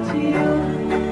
to you.